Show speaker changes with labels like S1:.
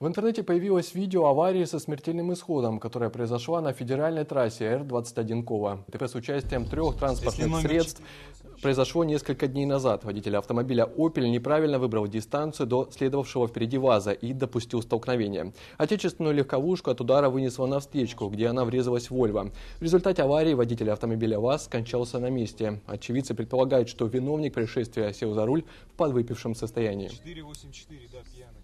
S1: В интернете появилось видео аварии со смертельным исходом, которая произошла на федеральной трассе Р-21 Кова. ТП с участием трех транспортных средств произошло несколько дней назад. Водитель автомобиля «Опель» неправильно выбрал дистанцию до следовавшего впереди ВАЗа и допустил столкновение. Отечественную легковушку от удара вынесло на встречку, где она врезалась в «Вольво». В результате аварии водитель автомобиля ВАЗ скончался на месте. Очевидцы предполагают, что виновник происшествия сел за руль в подвыпившем состоянии. 484, да, пьяный.